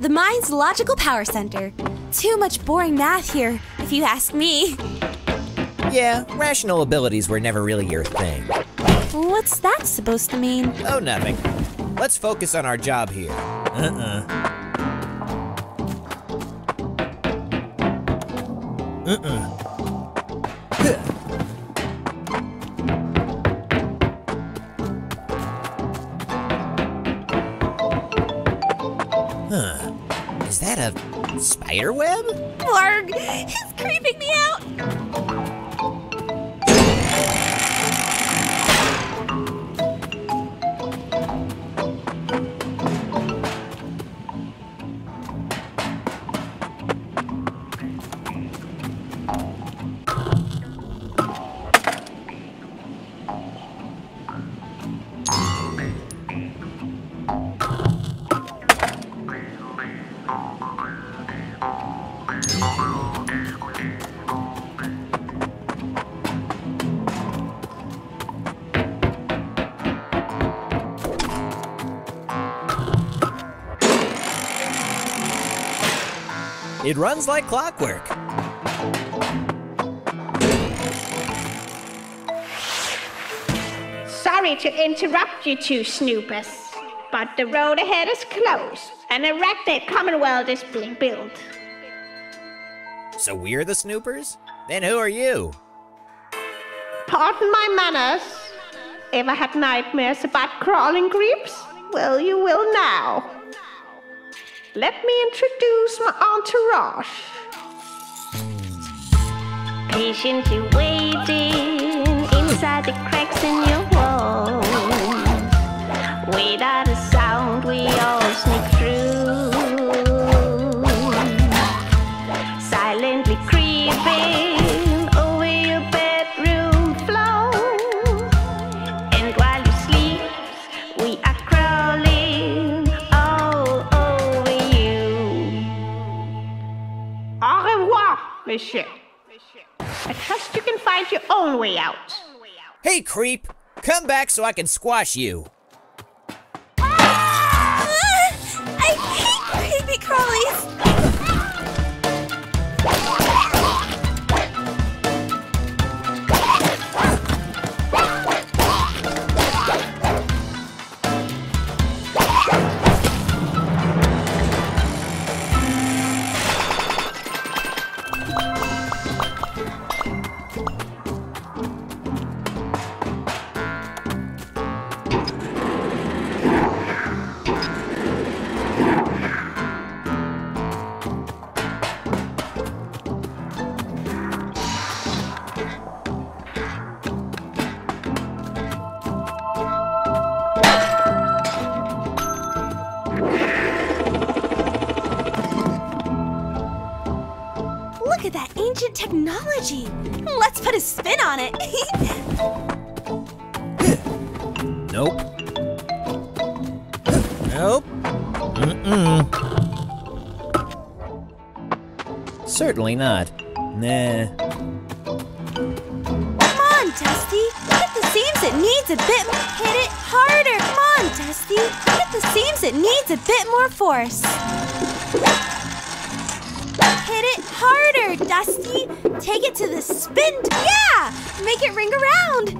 The mind's logical power center. Too much boring math here, if you ask me. Yeah, rational abilities were never really your thing. What's that supposed to mean? Oh, nothing. Let's focus on our job here. Uh-uh. Uh-uh. Spider web? It's It runs like clockwork. Sorry to interrupt you two snoopers, but the road ahead is closed, and a arachnid commonwealth is being built. So we're the snoopers? Then who are you? Pardon my manners. Ever had nightmares about crawling creeps? Well, you will now. Let me introduce my entourage. Patiently waiting inside the cracks in your monsieur. I trust you can find your own way out. Hey, creep! Come back so I can squash you. Ah! I hate creepy crawlies! Nope. Mm-mm. Certainly not. Nah. Come on, Dusty! Hit the seams it needs a bit more. Hit it harder! Come on, Dusty! Hit the seams it needs a bit more force. Hit it harder, Dusty! Take it to the spin. Yeah! Make it ring around!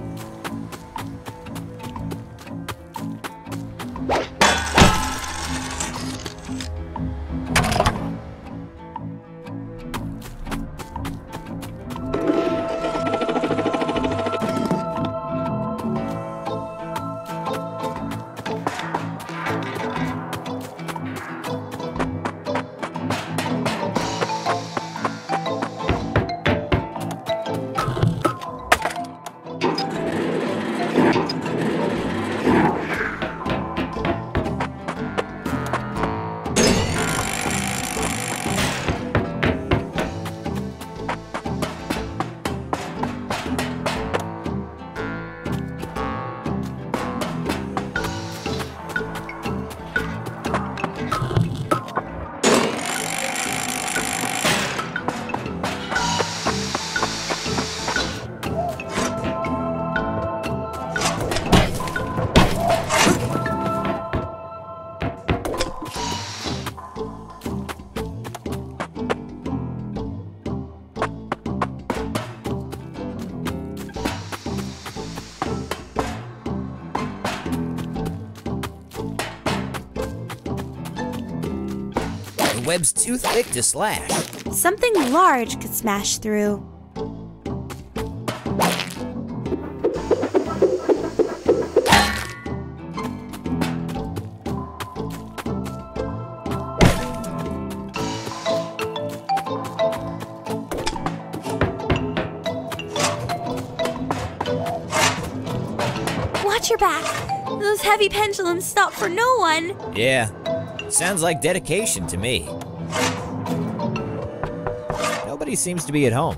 Web's too thick to slash. Something large could smash through. Watch your back. Those heavy pendulums stop for no one. Yeah, sounds like dedication to me. Nobody seems to be at home.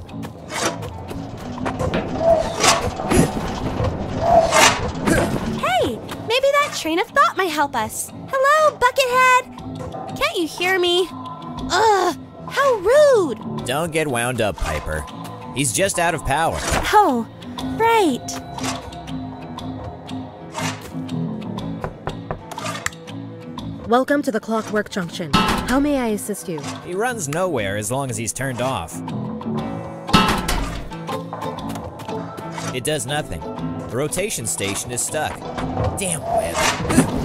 Hey, maybe that train of thought might help us. Hello, Buckethead. Can't you hear me? Ugh, how rude. Don't get wound up, Piper. He's just out of power. Oh, right. Welcome to the Clockwork Junction. How may I assist you? He runs nowhere as long as he's turned off. It does nothing. The rotation station is stuck. Damn web.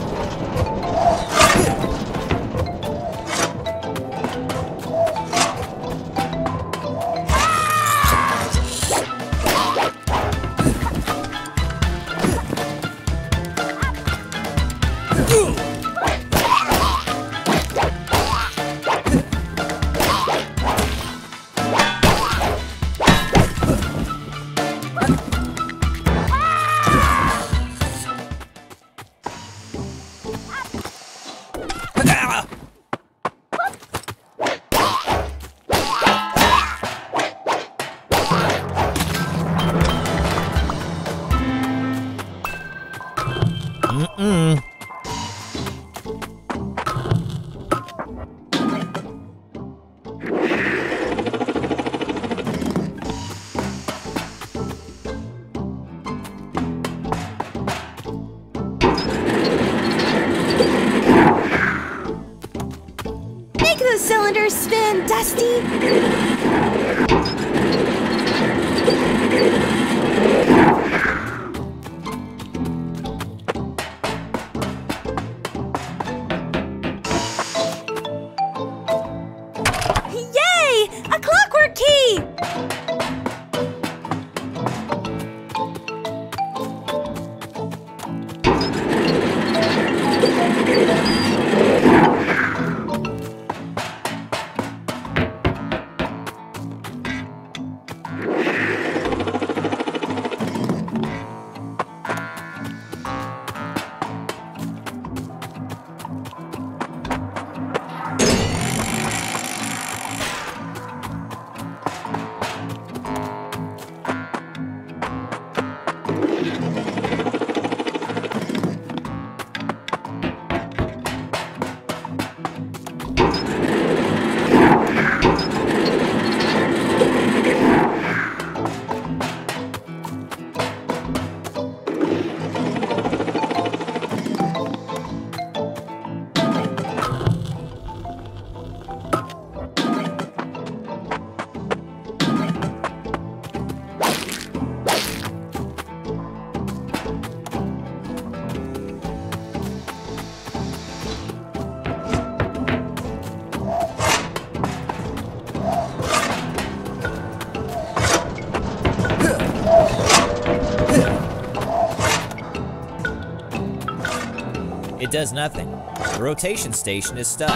Does nothing. The rotation station is stuck.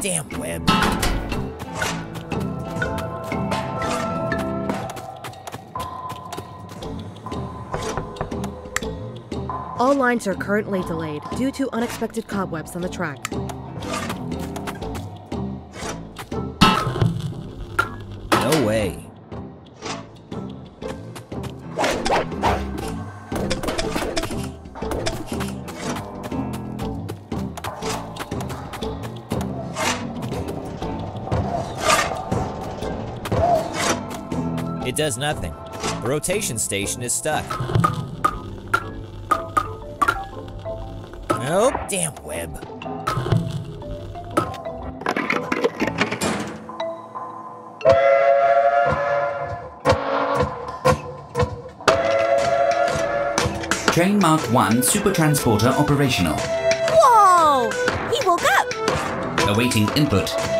Damn web. All lines are currently delayed due to unexpected cobwebs on the track. It does nothing. The rotation station is stuck. Nope, damn web. Train Mark 1 Super Transporter operational. Whoa! He woke up. Awaiting input.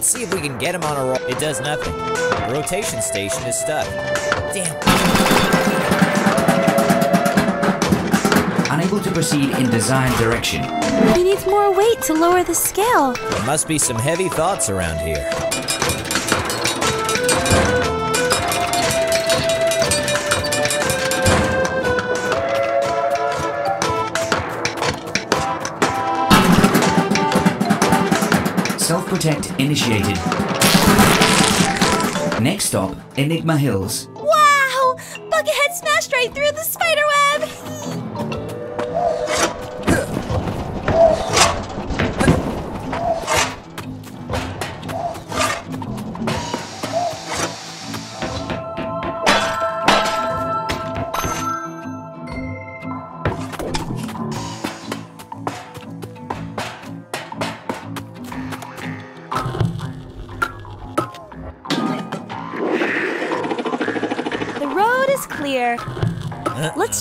Let's see if we can get him on a roll. It does nothing. The rotation station is stuck. Damn. Unable to proceed in desired direction. He needs more weight to lower the scale. There must be some heavy thoughts around here. Self-protect initiated. Next stop, Enigma Hills. Wow! Buckethead smashed right through the spider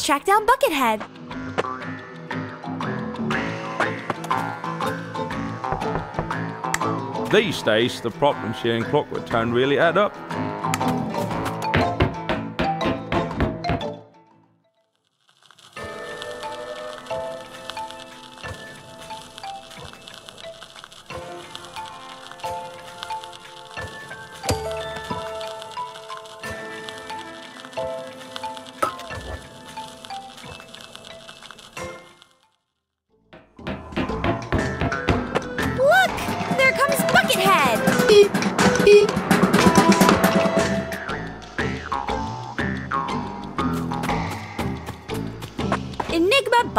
track down Buckethead. These days, the problems here in Clockwork Town really add up.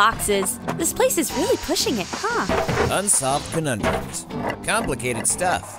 Boxes. This place is really pushing it, huh? Unsolved conundrums. Complicated stuff.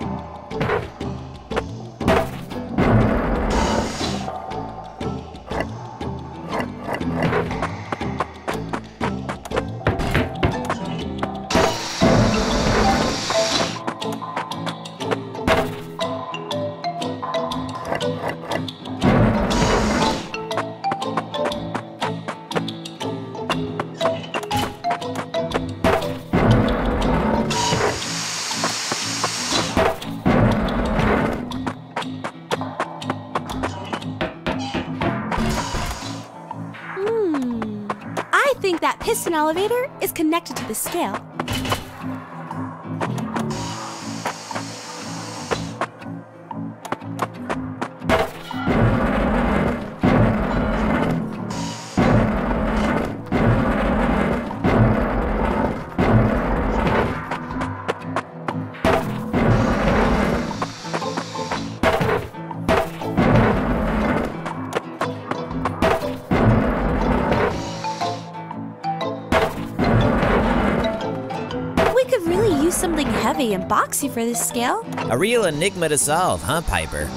Piston elevator is connected to the scale. Something heavy and boxy for this scale. A real enigma to solve, huh, Piper?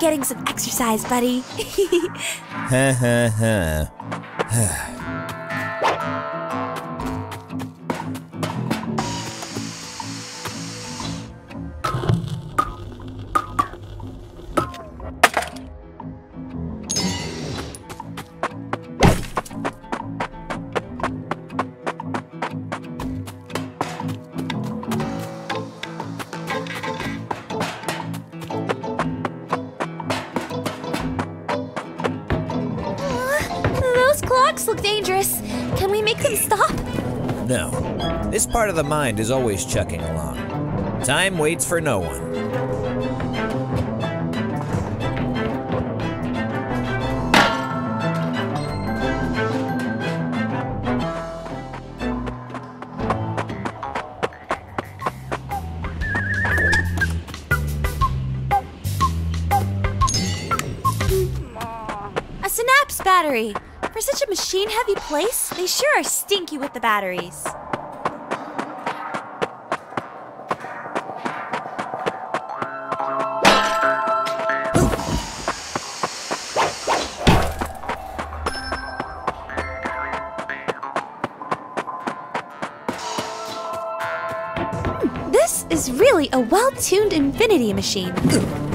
Getting some exercise, buddy. part of the mind is always chucking along. Time waits for no one. A synapse battery. For such a machine-heavy place, they sure are stinky with the batteries. Really a well-tuned infinity machine.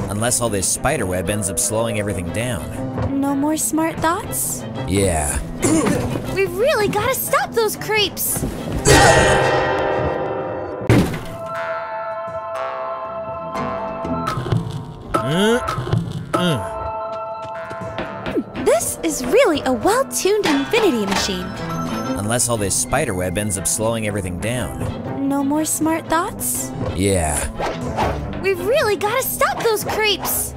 Unless all this spiderweb ends up slowing everything down. No more smart thoughts? Yeah. We've really got to stop those creeps. This is really a well-tuned infinity machine. Unless all this spiderweb ends up slowing everything down. No more smart thoughts? Yeah. We've really got to stop those creeps.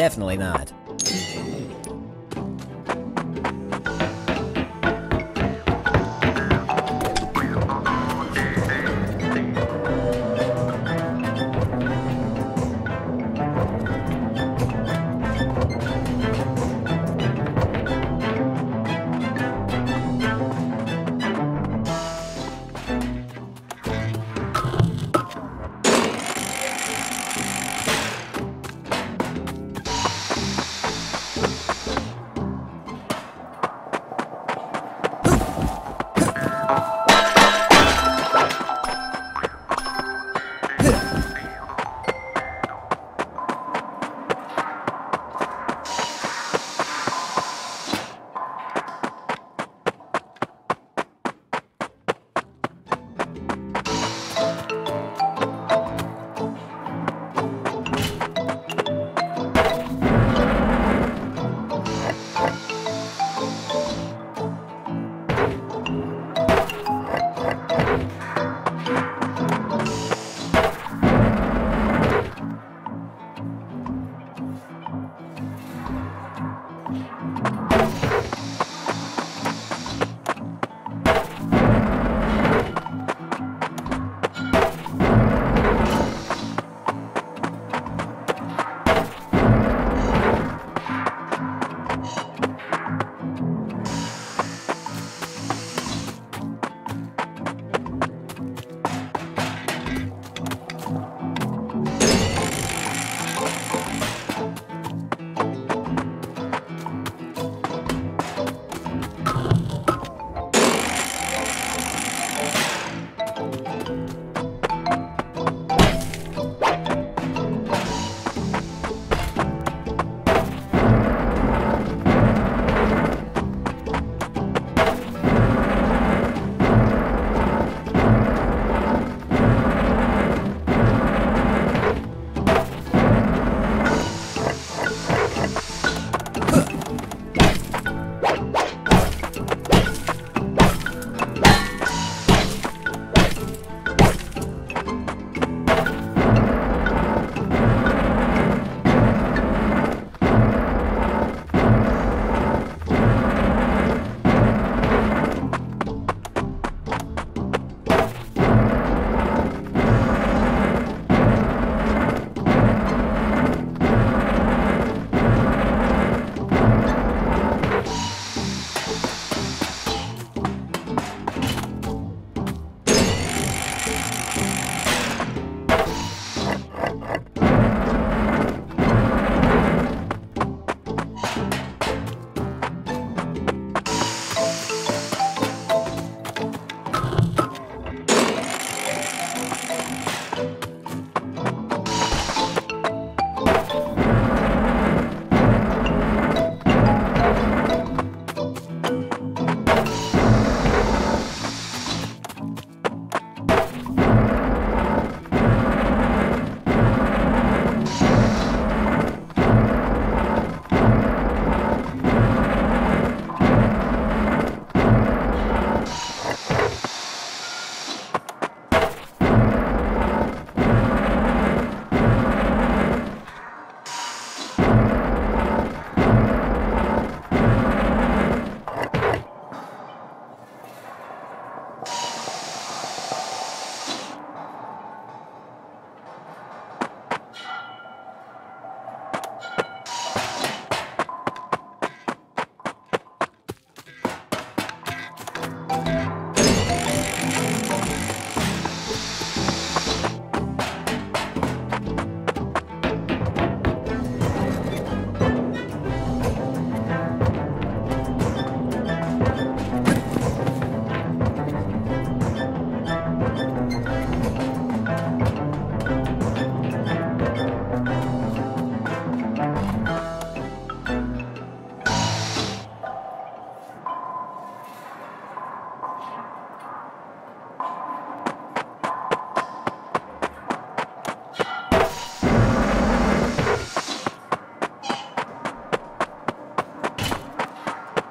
Definitely not.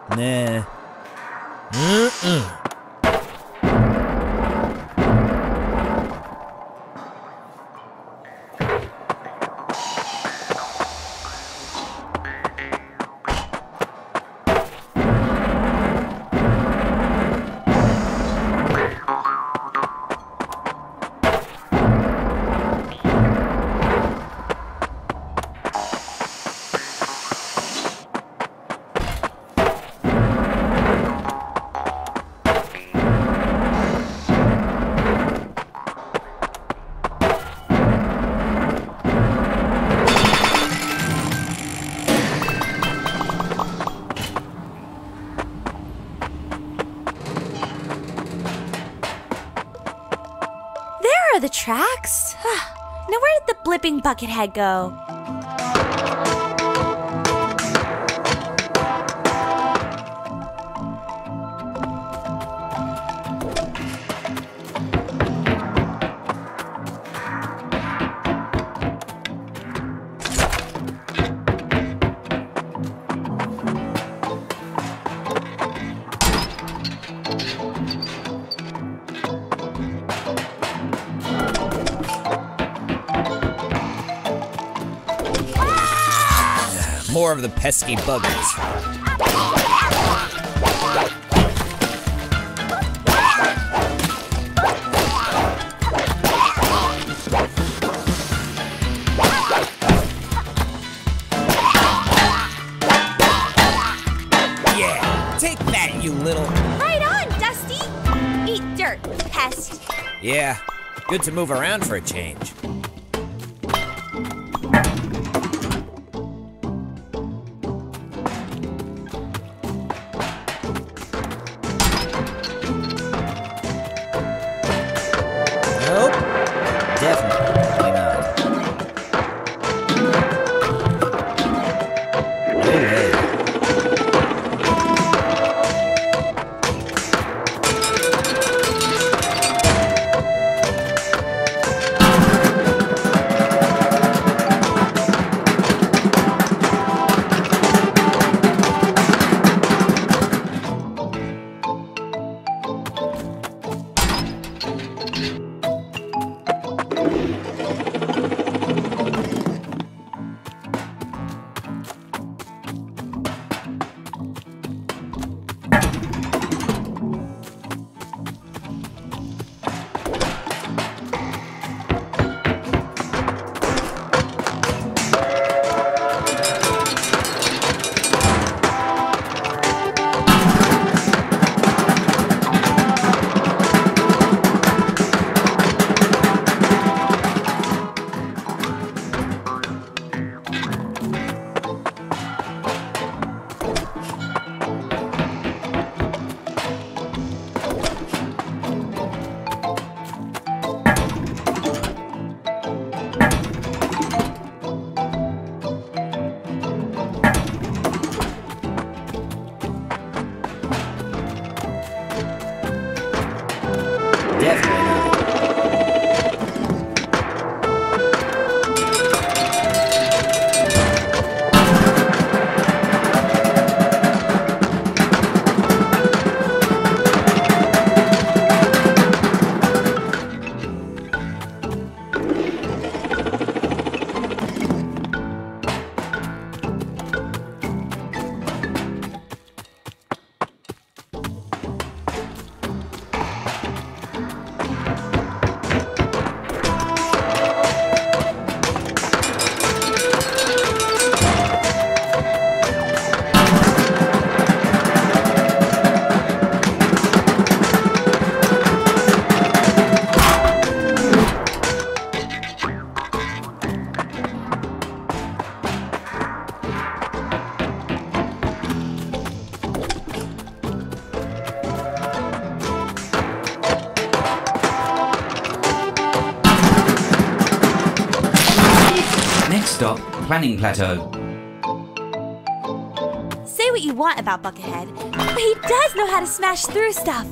Nah. Mm-mm. There are the tracks. now, where did the blipping buckethead go? More of the pesky buggers. Yeah, take that, you little. Right on, Dusty! Eat dirt, pest. Yeah, good to move around for a change. Planning Plateau. Say what you want about Buckethead, but he does know how to smash through stuff.